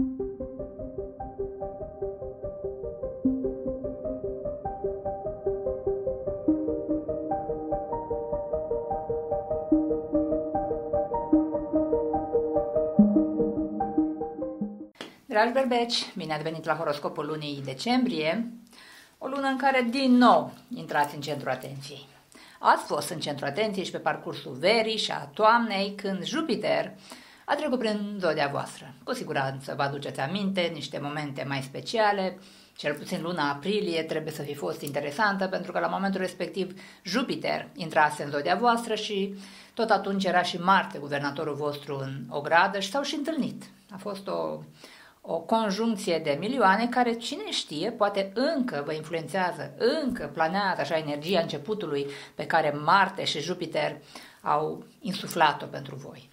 Dragi berbeci, bine ați venit la horoscopul lunii decembrie, o lună în care din nou intrați în centrul atenției. Ați fost în centrul atenției și pe parcursul verii și a toamnei, când Jupiter a trecut prin zodia voastră. Cu siguranță vă aduceți aminte niște momente mai speciale, cel puțin luna aprilie trebuie să fi fost interesantă, pentru că la momentul respectiv Jupiter intrase în zodia voastră și tot atunci era și Marte, guvernatorul vostru, în o gradă și s-au și întâlnit. A fost o o conjuncție de milioane care, cine știe, poate încă vă influențează, încă planează așa energia începutului pe care Marte și Jupiter au insuflat-o pentru voi.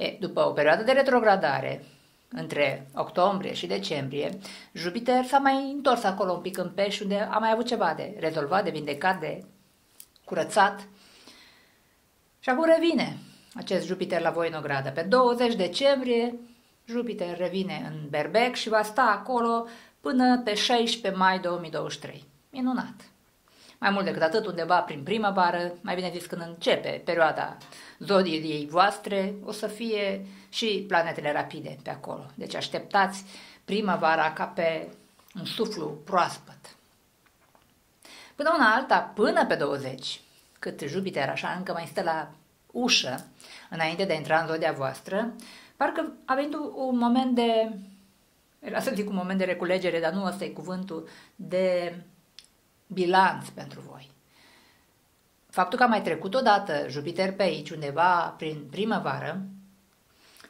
E, după o perioadă de retrogradare, între octombrie și decembrie, Jupiter s-a mai întors acolo un pic în pești unde a mai avut ceva de rezolvat, de vindecat, de curățat. Și acum revine acest Jupiter la voi în ogradă. Pe 20 decembrie Jupiter revine în Berbec și va sta acolo până pe 16 mai 2023. Minunat! Mai mult decât atât, undeva prin primăvară, mai bine zis când începe perioada zodiei voastre, o să fie și planetele rapide pe acolo. Deci așteptați primăvara ca pe un suflu proaspăt. Până una alta, până pe 20, cât Jupiter așa încă mai stă la ușă, înainte de a intra în zodia voastră, Parcă a venit un moment de, era să zic un moment de reculegere, dar nu ăsta e cuvântul, de bilanț pentru voi. Faptul că a mai trecut odată Jupiter pe aici, undeva prin primăvară,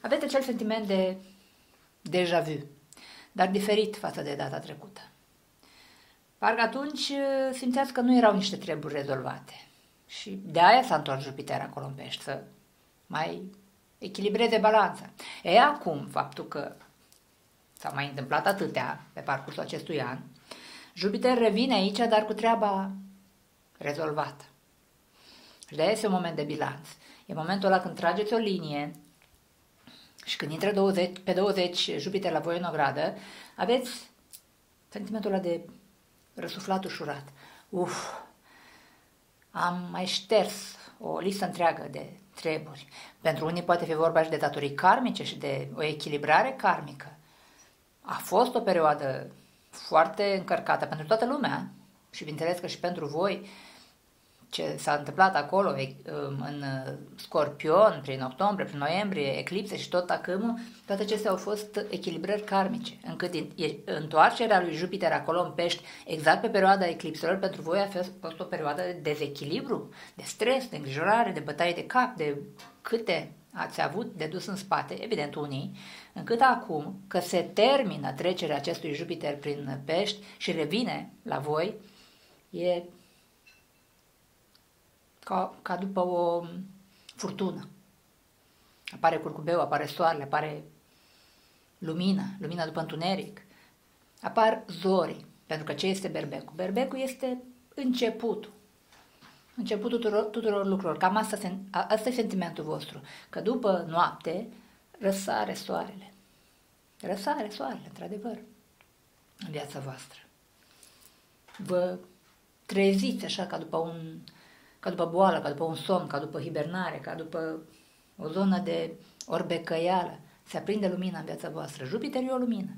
aveți acel sentiment de deja vu, dar diferit față de data trecută. Parcă atunci uh, simțeați că nu erau niște treburi rezolvate. Și de aia s-a întors Jupiter acolo în pești, să mai echilibreze balanța. E acum, faptul că s-a mai întâmplat atâtea pe parcursul acestui an, Jupiter revine aici, dar cu treaba rezolvată. Și de este un moment de bilanț. E momentul ăla când trageți o linie și când intră 20, pe 20 Jupiter la voi în ogradă, aveți sentimentul ăla de răsuflat ușurat. Uf, am mai șters o listă întreagă de treburi. Pentru unii poate fi vorba și de datorii karmice și de o echilibrare karmică. A fost o perioadă foarte încărcată pentru toată lumea. Și bineînțeles că și pentru voi ce s-a întâmplat acolo um, în uh, Scorpion, prin octombrie, prin noiembrie, eclipse și tot acâmul, toate acestea au fost echilibrări karmice, încât întoarcerea lui Jupiter acolo în pești, exact pe perioada eclipselor, pentru voi a fost o perioadă de dezechilibru, de stres, de îngrijorare, de bătaie de cap, de câte ați avut de dus în spate, evident unii, încât acum că se termină trecerea acestui Jupiter prin pești și revine la voi, e ca, ca după o furtună. Apare curcubeu, apare soarele, apare lumina, lumina după întuneric. Apar zorii, pentru că ce este berbecul? Berbecul este începutul. Începutul tuturor, tuturor lucrurilor. Cam asta, asta e sentimentul vostru. Că după noapte răsare soarele. Răsare soarele, într-adevăr, în viața voastră. Vă treziți așa ca după un ca după boală, ca după un somn, ca după hibernare, ca după o zonă de orbecăială. Se aprinde lumina în viața voastră. Jupiter e o lumină.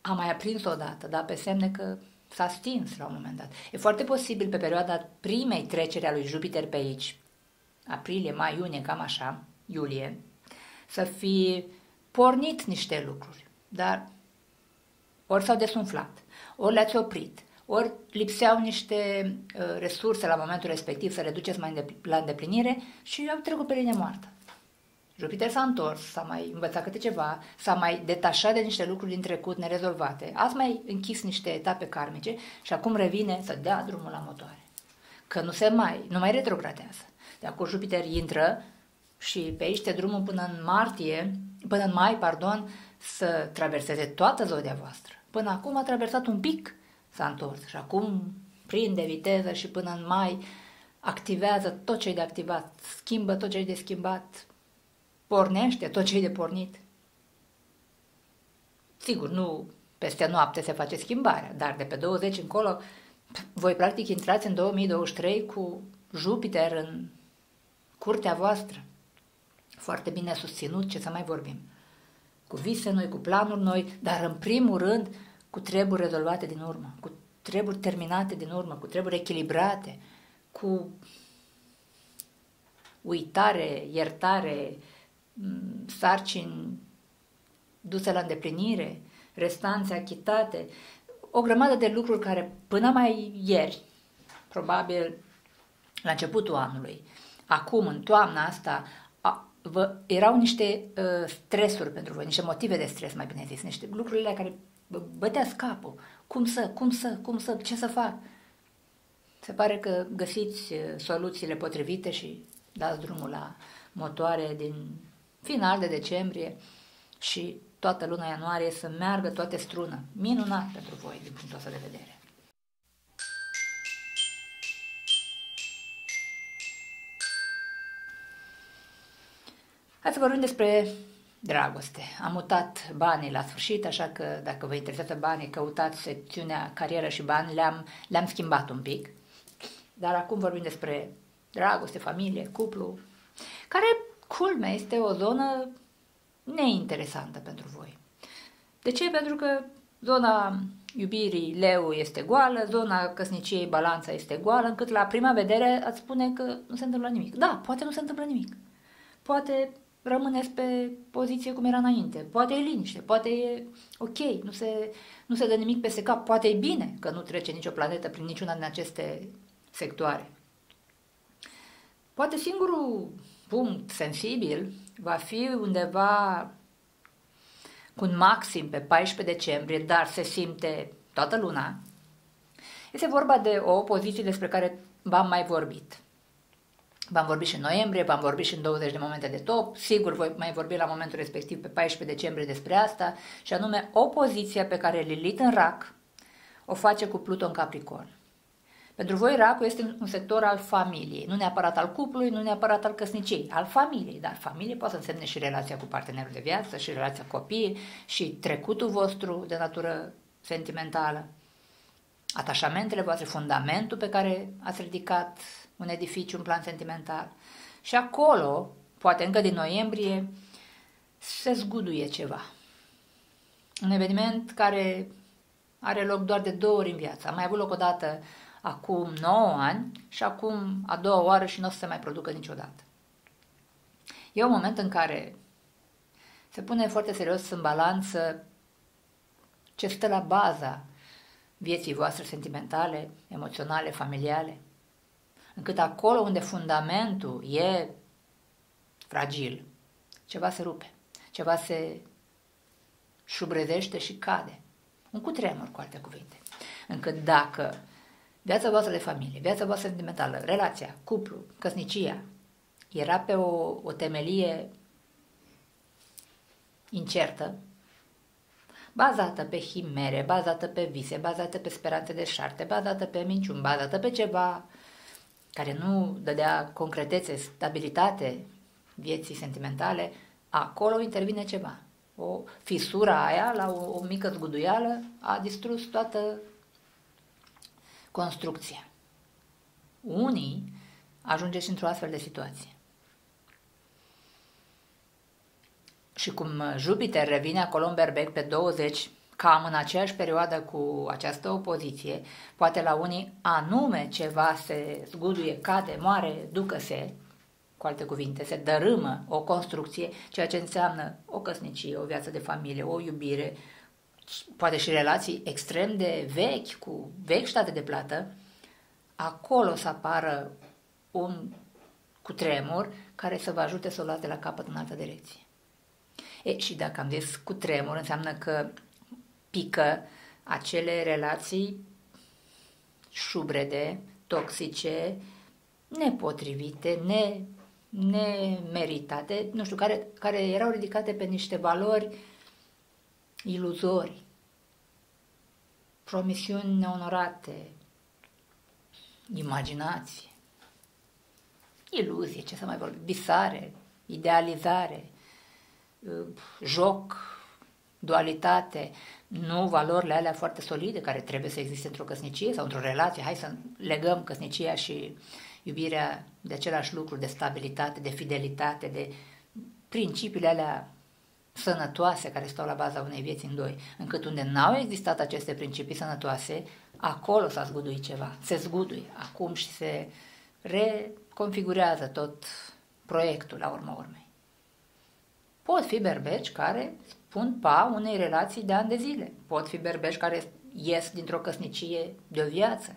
A mai aprins odată, dar pe semne că s-a stins la un moment dat. E foarte posibil pe perioada primei treceri a lui Jupiter pe aici, aprilie, mai, iunie, cam așa, iulie, să fi pornit niște lucruri, dar ori s-au desumflat, ori le-ați oprit, ori lipseau niște uh, resurse la momentul respectiv să le duceți mai la îndeplinire și au trecut pe linie moartă. Jupiter s-a întors, s-a mai învățat câte ceva, s-a mai detașat de niște lucruri din trecut nerezolvate, ați mai închis niște etape karmice și acum revine să dea drumul la motoare. Că nu se mai, nu mai retrogradează. De acum Jupiter intră și pe aici te drumul până în martie, până în mai, pardon, să traverseze toată zodia voastră. Până acum a traversat un pic s-a întors și acum prinde viteză și până în mai activează tot ce e de activat, schimbă tot ce e de schimbat, pornește tot ce e de pornit. Sigur, nu peste noapte se face schimbarea, dar de pe 20 încolo voi practic intrați în 2023 cu Jupiter în curtea voastră. Foarte bine susținut, ce să mai vorbim. Cu vise noi, cu planuri noi, dar în primul rând cu treburi rezolvate din urmă, cu treburi terminate din urmă, cu treburi echilibrate, cu uitare, iertare, sarcini duse la îndeplinire, restanțe achitate, o grămadă de lucruri care până mai ieri, probabil la începutul anului, acum în toamna asta, a, vă, erau niște uh, stresuri pentru voi, niște motive de stres, mai bine zis, niște lucrurile care vă băteați capul. Cum să, cum să, cum să, ce să fac? Se pare că găsiți uh, soluțiile potrivite și dați drumul la motoare din final de decembrie și toată luna ianuarie să meargă toate strună. Minunat pentru voi din punctul ăsta de vedere. Hai să vorbim despre dragoste. Am mutat banii la sfârșit, așa că dacă vă interesează banii, căutați secțiunea carieră și bani, le-am, le-am schimbat un pic. Dar acum vorbim despre dragoste, familie, cuplu, care, culmea, este o zonă neinteresantă pentru voi. De ce? Pentru că zona iubirii leu este goală, zona căsniciei balanța este goală, încât la prima vedere ați spune că nu se întâmplă nimic. Da, poate nu se întâmplă nimic. Poate rămâneți pe poziție cum era înainte. Poate e liniște, poate e ok, nu se, nu se dă nimic peste cap. Poate e bine că nu trece nicio planetă prin niciuna din aceste sectoare. Poate singurul punct sensibil va fi undeva cu un maxim pe 14 decembrie, dar se simte toată luna. Este vorba de o opoziție despre care v-am mai vorbit. V-am vorbit și în noiembrie, v-am vorbit și în 20 de momente de top, sigur voi mai vorbi la momentul respectiv pe 14 decembrie despre asta, și anume opoziția pe care Lilith în rac o face cu Pluton Capricorn. Pentru voi racul este un sector al familiei, nu neapărat al cuplului, nu neapărat al căsniciei, al familiei, dar familie poate să însemne și relația cu partenerul de viață, și relația cu copiii, și trecutul vostru de natură sentimentală, atașamentele voastre, fundamentul pe care ați ridicat un edificiu, un plan sentimental. Și acolo, poate încă din noiembrie, se zguduie ceva. Un eveniment care are loc doar de două ori în viață. A mai avut loc o dată acum 9 ani și acum a doua oară și nu o să se mai producă niciodată. E un moment în care se pune foarte serios în balanță ce stă la baza vieții voastre sentimentale, emoționale, familiale, încât acolo unde fundamentul e fragil, ceva se rupe, ceva se șubrezește și cade. Un cutremur, cu alte cuvinte. Încât dacă viața voastră de familie, viața voastră sentimentală, relația, cuplu, căsnicia, era pe o, o temelie incertă, bazată pe himere, bazată pe vise, bazată pe speranțe de șarte, bazată pe minciuni, bazată pe ceva care nu dădea concretețe, stabilitate vieții sentimentale, acolo intervine ceva. O fisură aia, la o, o mică zguduială, a distrus toată construcția. Unii ajungeți într-o astfel de situație. Și cum Jupiter revine acolo în berbec pe 20, cam în aceeași perioadă cu această opoziție, poate la unii anume ceva se zguduie, cade, moare, ducă-se, cu alte cuvinte, se dărâmă o construcție, ceea ce înseamnă o căsnicie, o viață de familie, o iubire, poate și relații extrem de vechi, cu vechi state de plată, acolo să apară un cutremur care să vă ajute să o luați de la capăt în altă direcție. E, și dacă am zis cutremur, înseamnă că pică acele relații șubrede, toxice, nepotrivite, ne, nemeritate, nu știu, care, care erau ridicate pe niște valori iluzori, promisiuni neonorate, imaginație, iluzie, ce să mai vorbim, visare, idealizare, joc, dualitate, nu valorile alea foarte solide care trebuie să existe într-o căsnicie sau într-o relație. Hai să legăm căsnicia și iubirea de același lucru, de stabilitate, de fidelitate, de principiile alea sănătoase care stau la baza unei vieți în doi, încât unde n-au existat aceste principii sănătoase, acolo s-a zguduit ceva, se zguduie acum și se reconfigurează tot proiectul la urmă urmei. Pot fi berbeci care pun pa unei relații de ani de zile, pot fi berbeci care ies dintr-o căsnicie de o viață,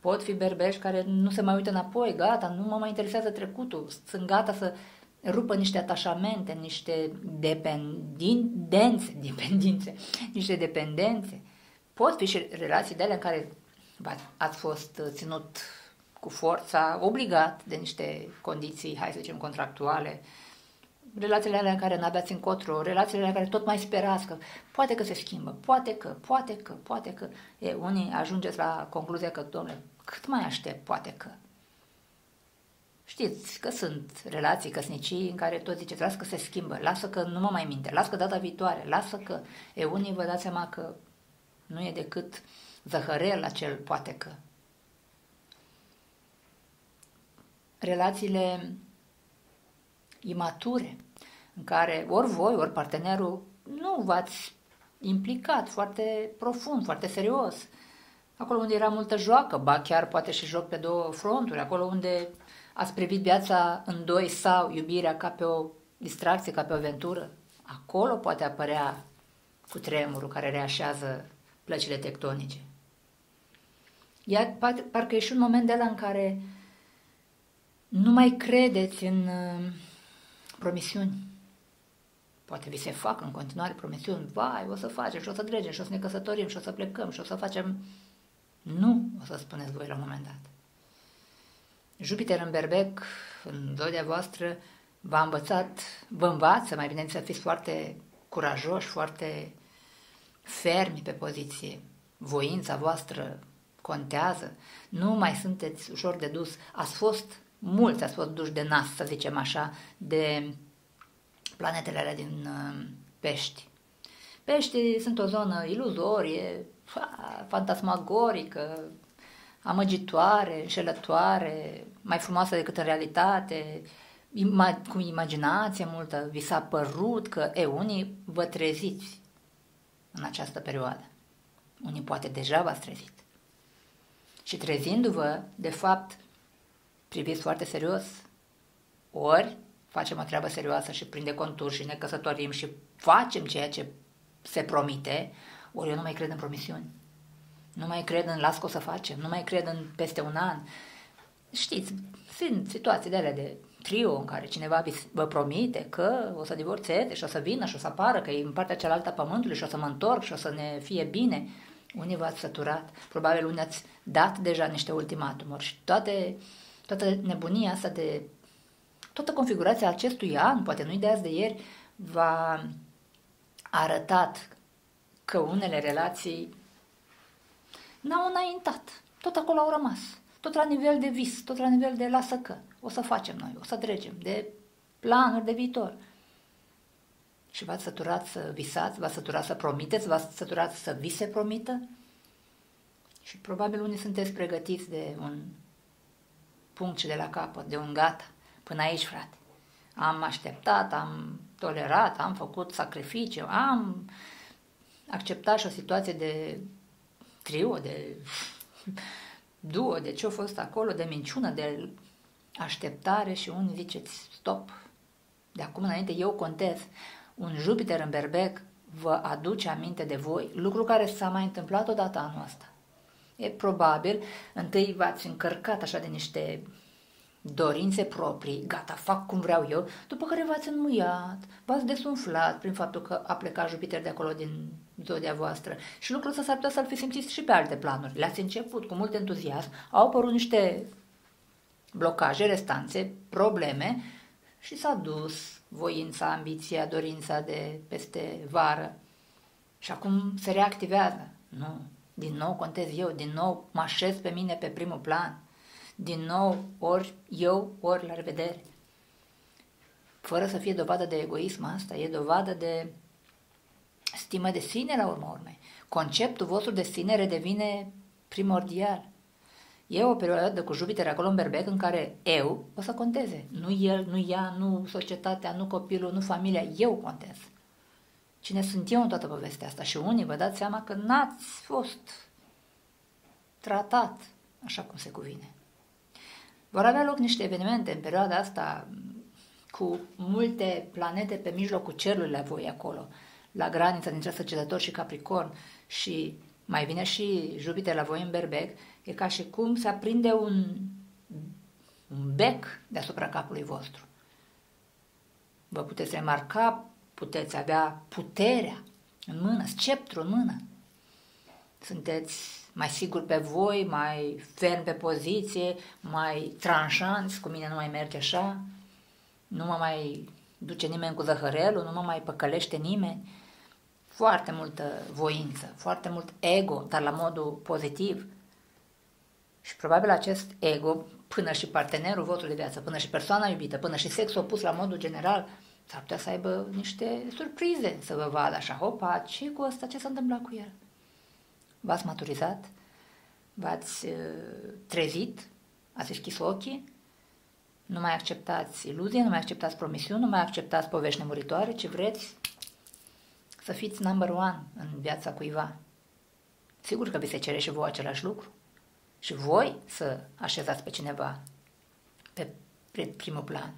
pot fi berbeci care nu se mai uită înapoi, gata, nu mă mai interesează trecutul, sunt gata să rupă niște atașamente, niște dependențe, dependențe, niște dependențe. Pot fi și relații de alea în care ați fost ținut cu forța, obligat de niște condiții, hai să zicem, contractuale, relațiile alea în care n-aveați încotro, relațiile alea în care tot mai sperați că poate că se schimbă, poate că, poate că, poate că. E, unii ajungeți la concluzia că, domnule, cât mai aștept, poate că. Știți că sunt relații, căsnicii în care tot ziceți, lasă că se schimbă, lasă că nu mă mai minte, lasă că data viitoare, lasă că... E, unii vă dați seama că nu e decât zăhărel acel poate că. Relațiile imature, în care ori voi, ori partenerul nu v-ați implicat foarte profund, foarte serios. Acolo unde era multă joacă, ba chiar poate și joc pe două fronturi, acolo unde Ați privit viața în doi sau iubirea ca pe o distracție, ca pe o aventură? Acolo poate apărea cu tremurul care reașează plăcile tectonice. Iar parcă e și un moment de la în care nu mai credeți în uh, promisiuni. Poate vi se fac în continuare promisiuni. Vai, o să facem și o să dregem și o să ne căsătorim și o să plecăm și o să facem... Nu, o să spuneți voi la un moment dat. Jupiter în berbec, în zodia voastră, v-a învățat, vă învață, mai bine să fiți foarte curajoși, foarte fermi pe poziție. Voința voastră contează. Nu mai sunteți ușor de dus. Ați fost, mulți ați fost duși de nas, să zicem așa, de planetele alea din uh, pești. Peștii sunt o zonă iluzorie, fantasmagorică, amăgitoare, înșelătoare, mai frumoasă decât în realitate, ima- cu imaginație multă, vi s-a părut că, e, unii vă treziți în această perioadă. Unii poate deja v-ați trezit. Și trezindu-vă, de fapt, priviți foarte serios, ori facem o treabă serioasă și prinde conturi și ne căsătorim și facem ceea ce se promite, ori eu nu mai cred în promisiuni. Nu mai cred în las că o să facem, nu mai cred în peste un an. Știți, sunt situații de alea de trio în care cineva vă promite că o să divorțeze și o să vină și o să apară, că e în partea cealaltă a pământului și o să mă întorc și o să ne fie bine. Unii v-ați săturat, probabil unii ați dat deja niște ultimatumuri și toate, toată nebunia asta de toată configurația acestui an, poate nu-i de azi de ieri, v-a arătat că unele relații n-au înaintat. Tot acolo au rămas. Tot la nivel de vis, tot la nivel de lasă că. O să facem noi, o să trecem, de planuri de viitor. Și v-ați săturat să visați, v-ați săturat să promiteți, v-ați săturat să vi se promită? Și probabil unii sunteți pregătiți de un punct și de la capăt, de un gata, până aici, frate. Am așteptat, am tolerat, am făcut sacrificiu, am acceptat și o situație de trio, de duo, de ce a fost acolo, de minciună, de așteptare și unii ziceți stop, de acum înainte eu contez. Un Jupiter în berbec vă aduce aminte de voi, lucru care s-a mai întâmplat odată anul ăsta. E probabil, întâi v-ați încărcat așa de niște dorințe proprii, gata, fac cum vreau eu, după care v-ați înmuiat, v-ați desumflat prin faptul că a plecat Jupiter de acolo din zodia voastră. Și lucrul ăsta s-ar putea să-l fi simțit și pe alte planuri. Le-ați început cu mult entuziasm, au apărut niște blocaje, restanțe, probleme și s-a dus voința, ambiția, dorința de peste vară. Și acum se reactivează. Nu, din nou contez eu, din nou mă așez pe mine pe primul plan din nou, ori eu, ori la revedere. Fără să fie dovadă de egoism asta, e dovadă de stimă de sine la urmă urmei. Conceptul vostru de sine redevine primordial. E o perioadă cu Jupiter acolo în berbec în care eu o să conteze. Nu el, nu ea, nu societatea, nu copilul, nu familia. Eu contez. Cine sunt eu în toată povestea asta? Și unii vă dați seama că n-ați fost tratat așa cum se cuvine. Vor avea loc niște evenimente în perioada asta cu multe planete pe mijlocul cerului la voi acolo, la granița dintre Săgetător și Capricorn și mai vine și Jupiter la voi în berbec, e ca și cum se aprinde un, un bec deasupra capului vostru. Vă puteți remarca, puteți avea puterea în mână, sceptru în mână. Sunteți mai sigur pe voi, mai ferm pe poziție, mai tranșanți, cu mine nu mai merge așa, nu mă mai duce nimeni cu zăhărelul, nu mă mai păcălește nimeni. Foarte multă voință, foarte mult ego, dar la modul pozitiv. Și probabil acest ego, până și partenerul vostru de viață, până și persoana iubită, până și sexul opus la modul general, s-ar putea să aibă niște surprize, să vă vadă așa, hopa, ce cu ăsta, ce s-a întâmplat cu el? V-ați maturizat? V-ați uh, trezit? Ați deschis ochii? Nu mai acceptați iluzie, nu mai acceptați promisiuni, nu mai acceptați povești nemuritoare, ci vreți să fiți number one în viața cuiva. Sigur că vi se cere și voi același lucru. Și voi să așezați pe cineva pe primul plan.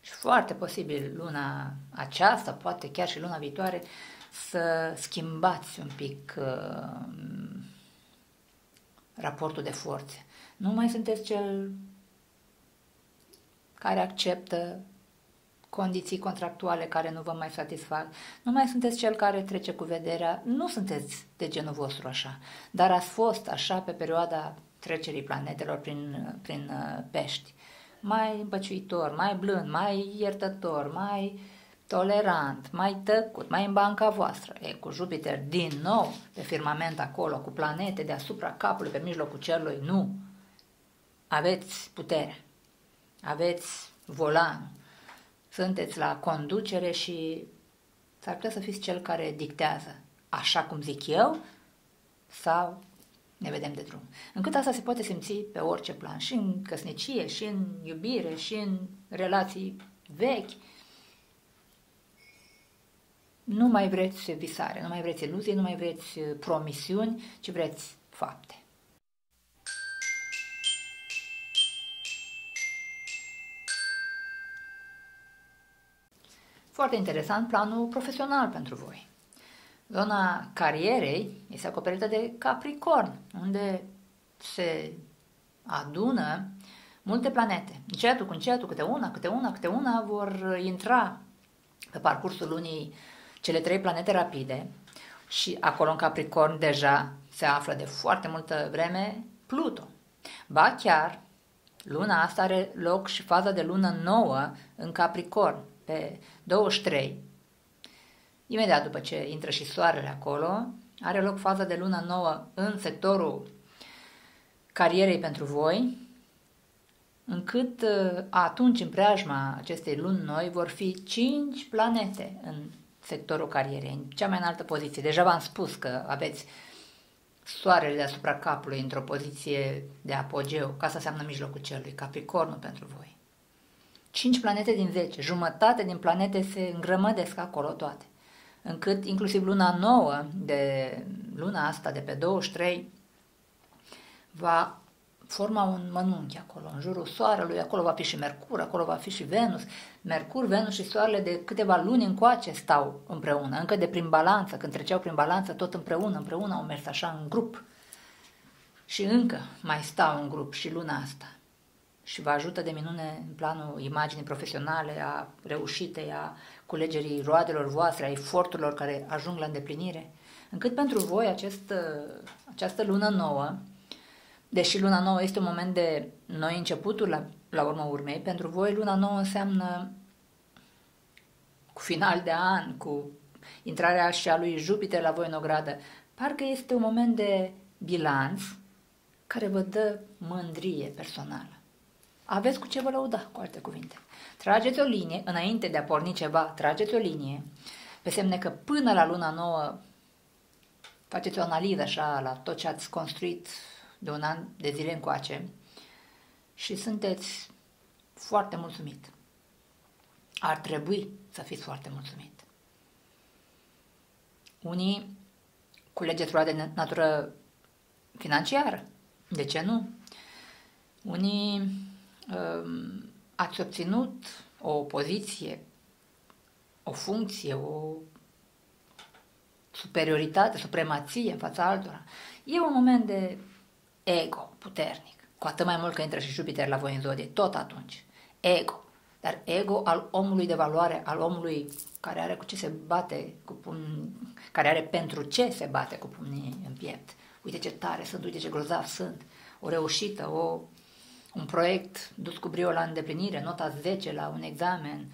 Și foarte posibil luna aceasta, poate chiar și luna viitoare, să schimbați un pic uh, raportul de forțe. Nu mai sunteți cel care acceptă condiții contractuale care nu vă mai satisfac. Nu mai sunteți cel care trece cu vederea. Nu sunteți de genul vostru așa, dar ați fost așa pe perioada trecerii planetelor prin, prin uh, pești. Mai împăciuitor, mai blând, mai iertător, mai uh, tolerant, mai tăcut, mai în banca voastră. E cu Jupiter din nou pe firmament acolo, cu planete deasupra capului, pe mijlocul cerului, nu. Aveți putere, aveți volan, sunteți la conducere și s-ar putea să fiți cel care dictează așa cum zic eu sau ne vedem de drum. Încât asta se poate simți pe orice plan, și în căsnicie, și în iubire, și în relații vechi, nu mai vreți visare, nu mai vreți iluzii, nu mai vreți uh, promisiuni, ci vreți fapte. Foarte interesant planul profesional pentru voi. Zona carierei este acoperită de Capricorn, unde se adună multe planete. Încetul cu încetul, câte una, câte una, câte una vor intra pe parcursul lunii cele trei planete rapide și acolo în Capricorn deja se află de foarte multă vreme Pluto. Ba chiar, luna asta are loc și faza de lună nouă în Capricorn, pe 23. Imediat după ce intră și soarele acolo, are loc faza de lună nouă în sectorul carierei pentru voi, încât uh, atunci în preajma acestei luni noi vor fi cinci planete în sectorul carierei, în cea mai înaltă poziție. Deja v-am spus că aveți soarele deasupra capului într-o poziție de apogeu, ca să înseamnă mijlocul celui, Capricornul pentru voi. 5 planete din 10, jumătate din planete se îngrămădesc acolo toate, încât inclusiv luna nouă de luna asta de pe 23 va forma un mănunchi acolo, în jurul Soarelui, acolo va fi și Mercur, acolo va fi și Venus. Mercur, Venus și Soarele de câteva luni încoace stau împreună, încă de prin balanță, când treceau prin balanță, tot împreună, împreună au mers așa în grup. Și încă mai stau în grup și luna asta. Și vă ajută de minune în planul imaginii profesionale, a reușitei, a culegerii roadelor voastre, a eforturilor care ajung la îndeplinire, încât pentru voi acest, această lună nouă Deși luna nouă este un moment de noi începuturi la, la urma urmei, pentru voi luna nouă înseamnă cu final de an, cu intrarea și a lui Jupiter la voi în ogradă. Parcă este un moment de bilanț care vă dă mândrie personală. Aveți cu ce vă lăuda, cu alte cuvinte. Trageți o linie, înainte de a porni ceva, trageți o linie pe semne că până la luna nouă faceți o analiză așa la tot ce ați construit de un an de zile încoace și sunteți foarte mulțumit. Ar trebui să fiți foarte mulțumit. Unii culegeți roade de natură financiară. De ce nu? Unii um, ați obținut o poziție, o funcție, o superioritate, supremație în fața altora. E un moment de ego puternic. Cu atât mai mult că intră și Jupiter la voi în zodie, tot atunci. Ego. Dar ego al omului de valoare, al omului care are cu ce se bate, cu pun, care are pentru ce se bate cu pumnii în piept. Uite ce tare sunt, uite ce grozav sunt. O reușită, o, un proiect dus cu brio la îndeplinire, nota 10 la un examen,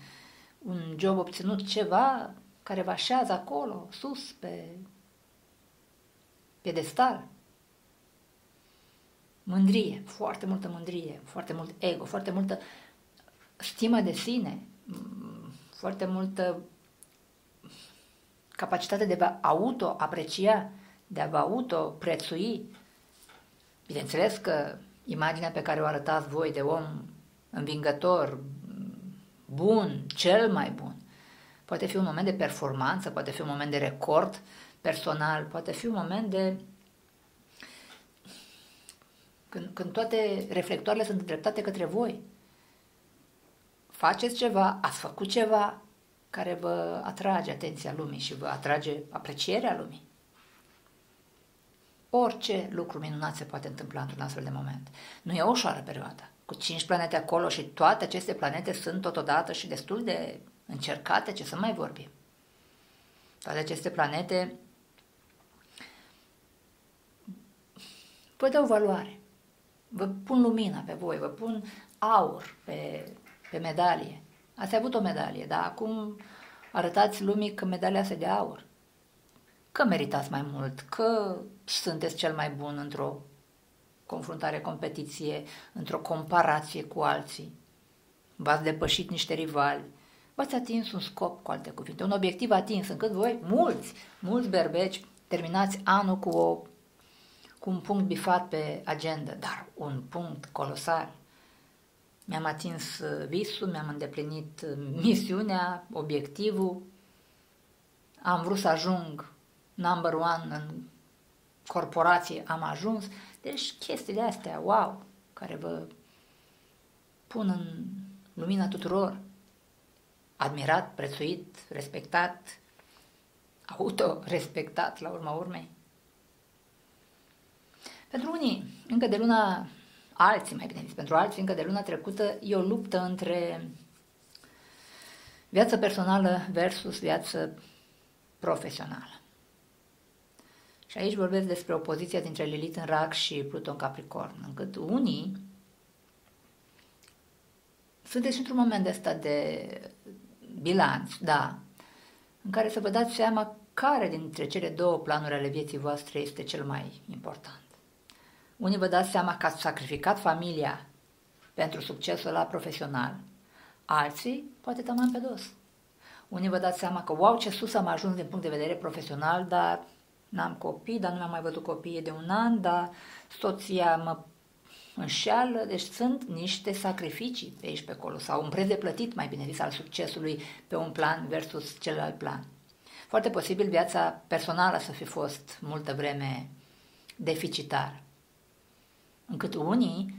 un job obținut, ceva care vă așează acolo, sus, pe piedestal. Mândrie, foarte multă mândrie, foarte mult ego, foarte multă stimă de sine, foarte multă capacitate de a auto-aprecia, de a vă auto-prețui. Bineînțeles că imaginea pe care o arătați voi de om învingător, bun, cel mai bun, poate fi un moment de performanță, poate fi un moment de record personal, poate fi un moment de când, când toate reflectoarele sunt îndreptate către voi. Faceți ceva, ați făcut ceva care vă atrage atenția lumii și vă atrage aprecierea lumii. Orice lucru minunat se poate întâmpla într-un astfel de moment. Nu e o ușoară perioadă. Cu cinci planete acolo și toate aceste planete sunt totodată și destul de încercate, ce să mai vorbim. Toate aceste planete vă dau valoare vă pun lumina pe voi, vă pun aur pe, pe medalie. Ați avut o medalie, dar acum arătați lumii că medalia este de aur. Că meritați mai mult, că sunteți cel mai bun într-o confruntare, competiție, într-o comparație cu alții. V-ați depășit niște rivali, v-ați atins un scop, cu alte cuvinte, un obiectiv atins, încât voi, mulți, mulți berbeci, terminați anul cu o cu un punct bifat pe agenda, dar un punct colosal. Mi-am atins uh, visul, mi-am îndeplinit uh, misiunea, obiectivul, am vrut să ajung number one în corporație, am ajuns. Deci chestiile astea, wow, care vă pun în lumina tuturor, admirat, prețuit, respectat, auto-respectat la urma urmei. Pentru unii, încă de luna, alții mai bine zis, pentru alții încă de luna trecută, e o luptă între viața personală versus viața profesională. Și aici vorbesc despre opoziția dintre Lilith în rac și Pluton în Capricorn, încât unii sunteți într-un moment de ăsta de bilanț, da, în care să vă dați seama care dintre cele două planuri ale vieții voastre este cel mai important. Unii vă dați seama că ați sacrificat familia pentru succesul la profesional, alții poate taman pe dos. Unii vă dați seama că, wow, ce sus am ajuns din punct de vedere profesional, dar n-am copii, dar nu mi-am mai văzut copiii de un an, dar soția mă înșeală, deci sunt niște sacrificii pe aici pe acolo, sau un preț de plătit, mai bine zis, al succesului pe un plan versus celălalt plan. Foarte posibil viața personală să fi fost multă vreme deficitară încât unii,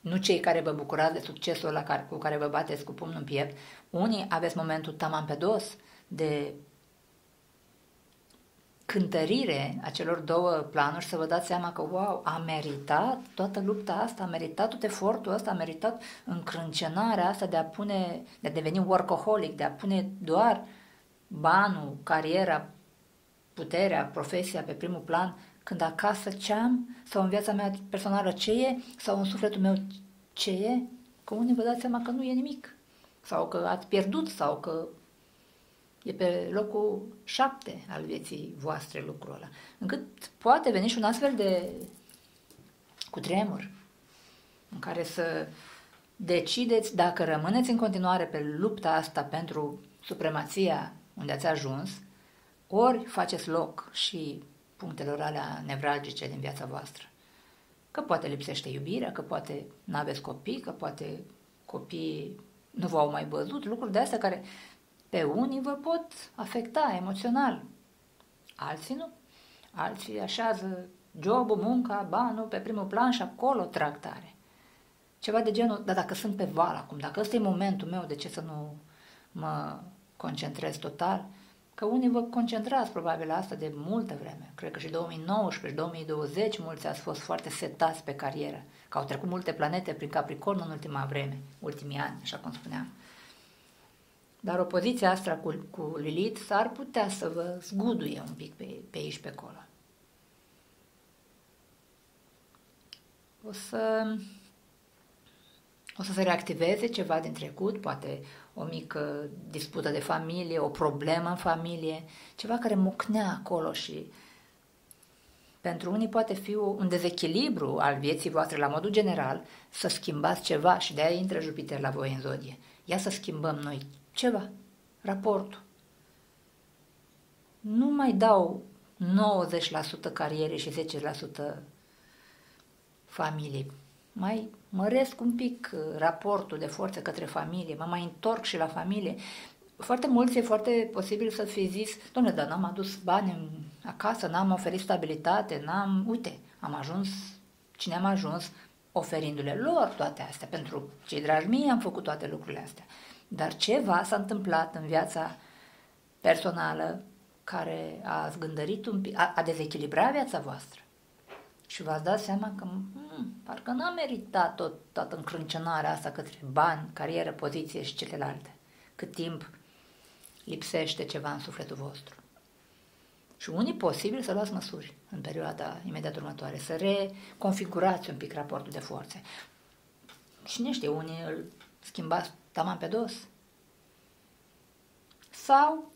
nu cei care vă bucurați de succesul la care, cu care vă bateți cu pumnul în piept, unii aveți momentul taman pe dos de cântărire a celor două planuri să vă dați seama că, wow, a meritat toată lupta asta, a meritat tot efortul ăsta, a meritat încrâncenarea asta de a pune, de a deveni workaholic, de a pune doar banul, cariera, puterea, profesia pe primul plan când acasă ce am, sau în viața mea personală ce e, sau în sufletul meu ce e, că unii vă dați seama că nu e nimic, sau că ați pierdut, sau că e pe locul șapte al vieții voastre lucrul ăla. Încât poate veni și un astfel de cutremur în care să decideți dacă rămâneți în continuare pe lupta asta pentru supremația unde ați ajuns, ori faceți loc și punctelor alea nevralgice din viața voastră. Că poate lipsește iubirea, că poate nu aveți copii, că poate copiii nu v-au mai văzut, lucruri de astea care pe unii vă pot afecta emoțional, alții nu. Alții așează jobul, munca, banul pe primul plan și acolo tractare. Ceva de genul, dar dacă sunt pe val acum, dacă ăsta e momentul meu, de ce să nu mă concentrez total? Că unii vă concentrați probabil la asta de multă vreme. Cred că și 2019 și 2020 mulți ați fost foarte setați pe carieră, că au trecut multe planete prin Capricorn în ultima vreme, ultimii ani, așa cum spuneam. Dar opoziția asta cu, cu Lilith s-ar putea să vă zguduie un pic pe, pe aici pe acolo. O să, o să se reactiveze ceva din trecut, poate o mică dispută de familie, o problemă în familie, ceva care mucnea acolo și pentru unii poate fi un dezechilibru al vieții voastre la modul general să schimbați ceva și de aia intră Jupiter la voi în zodie. Ia să schimbăm noi ceva, raportul. Nu mai dau 90% cariere și 10% familie. Mai măresc un pic uh, raportul de forță către familie, mă mai întorc și la familie. Foarte mulți e foarte posibil să fi zis, domnule, dar n-am adus bani acasă, n-am oferit stabilitate, n-am... Uite, am ajuns, cine am ajuns, oferindu-le lor toate astea. Pentru cei dragi mie am făcut toate lucrurile astea. Dar ceva s-a întâmplat în viața personală care a zgândărit un pic, a, a dezechilibrat viața voastră. Și v-ați dat seama că hmm, parcă n-a meritat tot, toată încrâncenarea asta către bani, carieră, poziție și celelalte, cât timp lipsește ceva în sufletul vostru. Și unii posibil să luați măsuri în perioada imediat următoare, să reconfigurați un pic raportul de forțe. Cine știe, unii îl schimbați taman pe dos. Sau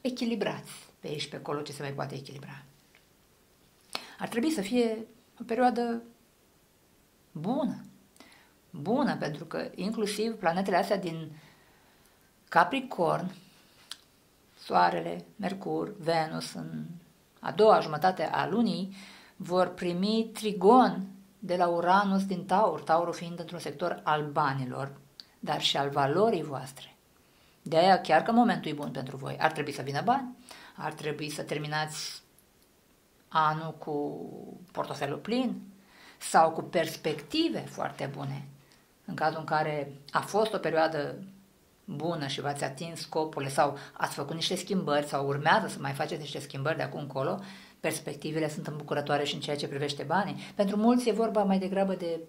echilibrați pe aici pe acolo ce se mai poate echilibra. Ar trebui să fie o perioadă bună. Bună, pentru că inclusiv planetele astea din Capricorn, Soarele, Mercur, Venus, în a doua jumătate a lunii, vor primi trigon de la Uranus din Taur, Taurul fiind într-un sector al banilor, dar și al valorii voastre. De aia, chiar că momentul e bun pentru voi, ar trebui să vină bani, ar trebui să terminați anul cu portofelul plin sau cu perspective foarte bune. În cazul în care a fost o perioadă bună și v-ați atins scopurile sau ați făcut niște schimbări sau urmează să mai faceți niște schimbări de acum încolo, perspectivele sunt îmbucurătoare și în ceea ce privește banii. Pentru mulți e vorba mai degrabă de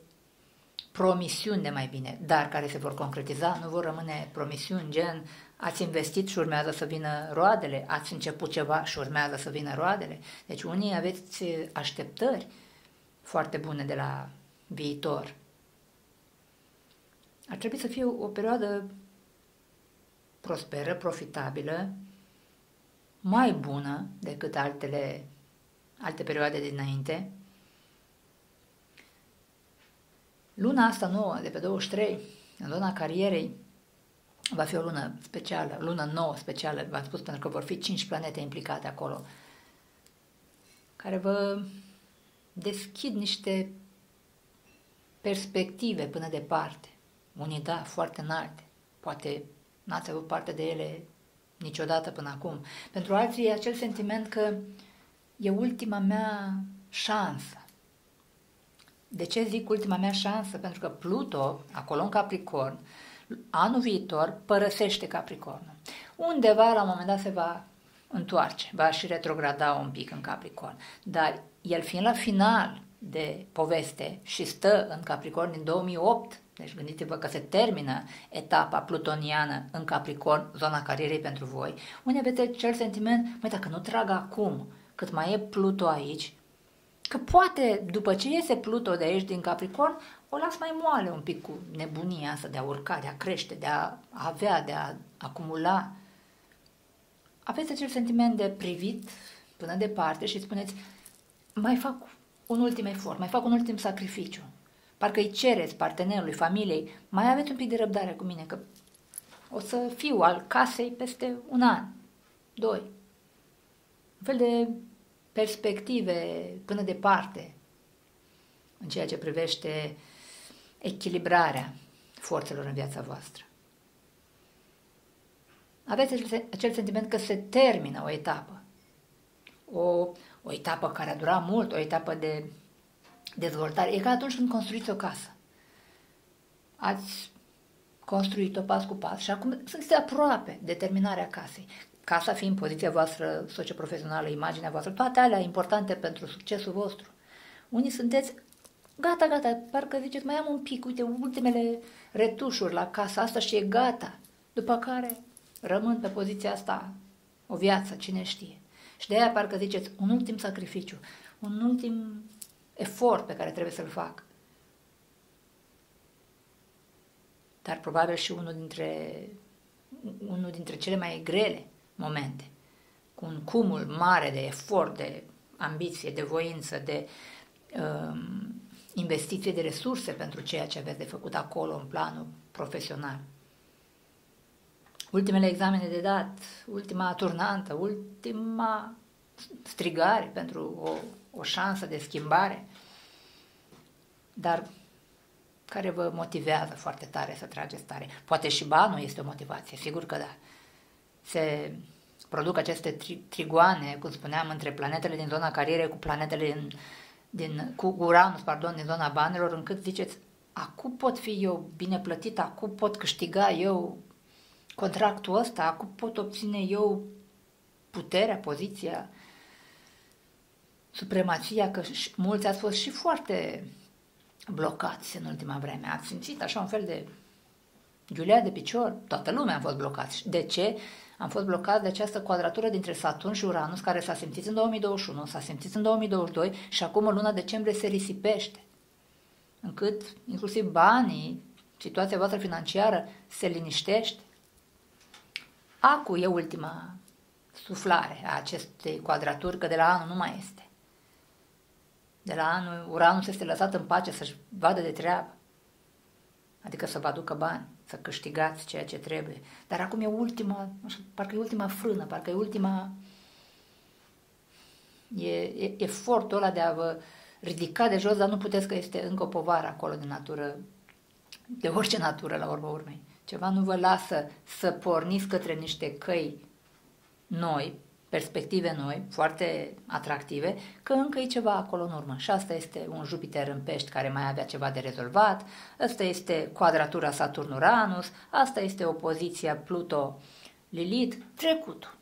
promisiuni de mai bine, dar care se vor concretiza, nu vor rămâne promisiuni gen ați investit și urmează să vină roadele, ați început ceva și urmează să vină roadele. Deci unii aveți așteptări foarte bune de la viitor. Ar trebui să fie o perioadă prosperă, profitabilă, mai bună decât altele, alte perioade dinainte, Luna asta nouă, de pe 23, în luna carierei, va fi o lună specială, lună nouă specială, v-am spus, pentru că vor fi cinci planete implicate acolo, care vă deschid niște perspective până departe. Unii, da, foarte înalte. Poate n-ați avut parte de ele niciodată până acum. Pentru alții e acel sentiment că e ultima mea șansă. De ce zic ultima mea șansă? Pentru că Pluto, acolo în Capricorn, anul viitor părăsește Capricornul. Undeva, la un moment dat, se va întoarce, va și retrograda un pic în Capricorn. Dar el fiind la final de poveste și stă în Capricorn din 2008, deci gândiți-vă că se termină etapa plutoniană în Capricorn, zona carierei pentru voi, unde aveți cel sentiment, măi, dacă nu trag acum, cât mai e Pluto aici, Că poate, după ce iese Pluto de aici din Capricorn, o las mai moale un pic cu nebunia asta de a urca, de a crește, de a avea, de a acumula. Aveți acel sentiment de privit până departe și spuneți, mai fac un ultim efort, mai fac un ultim sacrificiu. Parcă îi cereți partenerului, familiei, mai aveți un pic de răbdare cu mine, că o să fiu al casei peste un an, doi. Un fel de perspective până departe în ceea ce privește echilibrarea forțelor în viața voastră. Aveți acel sentiment că se termină o etapă. O, o etapă care a durat mult, o etapă de dezvoltare. E ca atunci când construiți o casă. Ați construit-o pas cu pas și acum sunteți aproape de terminarea casei. Casa fiind poziția voastră socioprofesională, imaginea voastră, toate alea importante pentru succesul vostru. Unii sunteți gata, gata, parcă ziceți, mai am un pic, uite, ultimele retușuri la casa asta și e gata. După care rămân pe poziția asta o viață, cine știe. Și de aia parcă ziceți, un ultim sacrificiu, un ultim efort pe care trebuie să-l fac. Dar probabil și unul dintre, unul dintre cele mai grele momente, cu un cumul mare de efort, de ambiție, de voință, de um, investiție de resurse pentru ceea ce aveți de făcut acolo în planul profesional. Ultimele examene de dat, ultima turnantă, ultima strigare pentru o, o șansă de schimbare, dar care vă motivează foarte tare să trageți tare. Poate și banul este o motivație, sigur că da. Se produc aceste tri- trigoane, cum spuneam, între planetele din zona carierei cu planetele din, din, cu Uranus, pardon, din zona banilor, încât ziceți, acum pot fi eu bine plătit, acum pot câștiga eu contractul ăsta, acum pot obține eu puterea, poziția, supremația, că mulți ați fost și foarte blocați în ultima vreme. Ați simțit așa un fel de giulea de picior? Toată lumea a fost blocați. De ce? Am fost blocați de această quadratură dintre Saturn și Uranus, care s-a simțit în 2021, s-a simțit în 2022 și acum în luna decembrie se risipește. Încât inclusiv banii, situația voastră financiară se liniștește. Acu e ultima suflare a acestei quadraturi, că de la anul nu mai este. De la anul, Uranus este lăsat în pace să-și vadă de treabă. Adică să vă aducă bani, să câștigați ceea ce trebuie. Dar acum e ultima, parcă e ultima frână, parcă e ultima... E, e efortul ăla de a vă ridica de jos, dar nu puteți că este încă o povară acolo de natură, de orice natură la urmă urmei. Ceva nu vă lasă să porniți către niște căi noi, perspective noi, foarte atractive, că încă e ceva acolo în urmă. Și asta este un Jupiter în pești care mai avea ceva de rezolvat, asta este quadratura Saturn-Uranus, asta este opoziția Pluto-Lilith, trecut.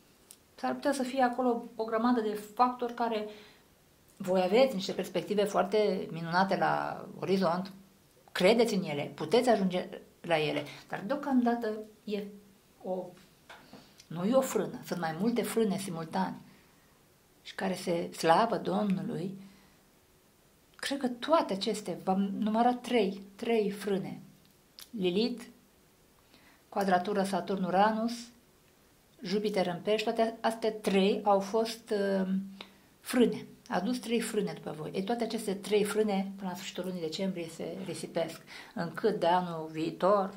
S-ar putea să fie acolo o grămadă de factori care voi aveți niște perspective foarte minunate la orizont, credeți în ele, puteți ajunge la ele, dar deocamdată e o nu e o frână, sunt mai multe frâne simultane și care se slavă Domnului. Cred că toate acestea, v-am numărat trei, trei frâne. Lilith, quadratura Saturn-Uranus, Jupiter în pești, toate astea trei au fost uh, frâne. A adus trei frâne după voi. Ei, toate aceste trei frâne, până la sfârșitul lunii decembrie, se risipesc. Încât de anul viitor,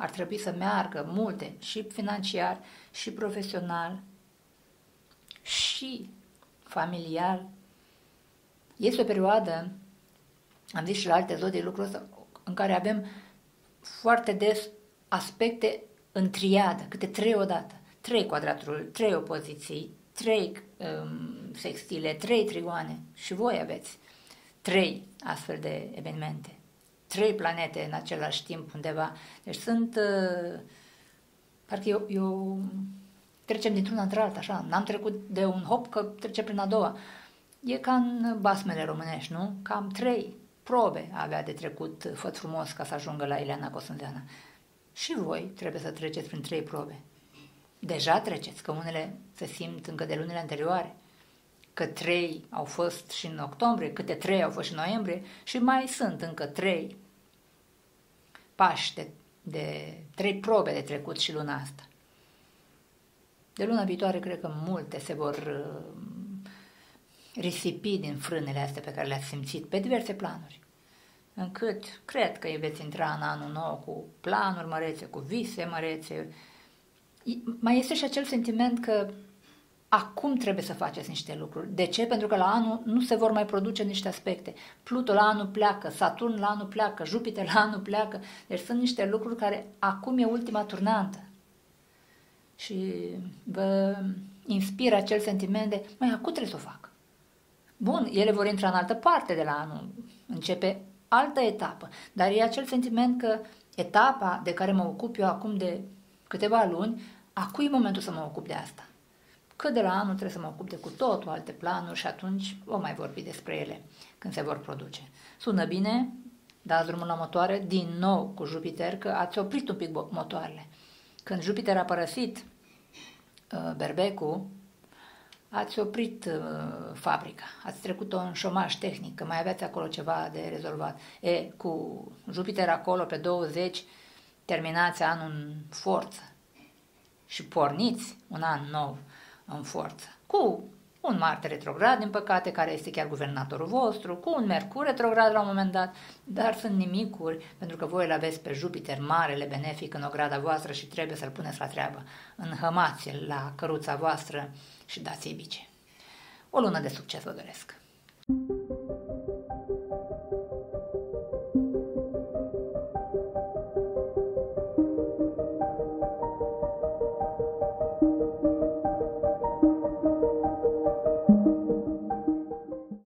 ar trebui să meargă multe, și financiar, și profesional, și familial. Este o perioadă, am zis și la alte zodii lucrul ăsta, în care avem foarte des aspecte în triadă, câte trei odată. Trei quadraturi, trei opoziții, trei um, sextile, trei trigoane. Și voi aveți trei astfel de evenimente trei planete în același timp undeva. Deci sunt, uh, parcă eu, eu trecem dintr-una într-alta, așa, n-am trecut de un hop că trece prin a doua. E ca în basmele românești, nu? Cam trei probe avea de trecut făt frumos ca să ajungă la Ileana Cosândeana. Și voi trebuie să treceți prin trei probe. Deja treceți, că unele se simt încă de lunile anterioare, că trei au fost și în octombrie, câte trei au fost și în noiembrie și mai sunt încă trei pași de, de trei probe de trecut și luna asta. De luna viitoare cred că multe se vor uh, risipi din frânele astea pe care le-ați simțit pe diverse planuri. încât cred că veți intra în anul nou cu planuri mărețe, cu vise mărețe. Mai este și acel sentiment că acum trebuie să faceți niște lucruri. De ce? Pentru că la anul nu se vor mai produce niște aspecte. Pluto la anul pleacă, Saturn la anul pleacă, Jupiter la anul pleacă. Deci sunt niște lucruri care acum e ultima turnantă. Și vă inspiră acel sentiment de, mai acum trebuie să o fac. Bun, ele vor intra în altă parte de la anul, începe altă etapă, dar e acel sentiment că etapa de care mă ocup eu acum de câteva luni, acum e momentul să mă ocup de asta că de la anul trebuie să mă ocup de cu totul alte planuri și atunci vom mai vorbi despre ele când se vor produce. Sună bine? Dați drumul la motoare din nou cu Jupiter, că ați oprit un pic motoarele. Când Jupiter a părăsit uh, berbecul, ați oprit uh, fabrica, ați trecut-o în șomaj tehnic, că mai aveați acolo ceva de rezolvat. E, cu Jupiter acolo pe 20, terminați anul în forță și porniți un an nou în forță, cu un Marte retrograd, din păcate, care este chiar guvernatorul vostru, cu un Mercur retrograd la un moment dat, dar sunt nimicuri, pentru că voi îl aveți pe Jupiter, marele benefic în ograda voastră și trebuie să-l puneți la treabă. Înhămați-l la căruța voastră și dați-i bice. O lună de succes vă doresc!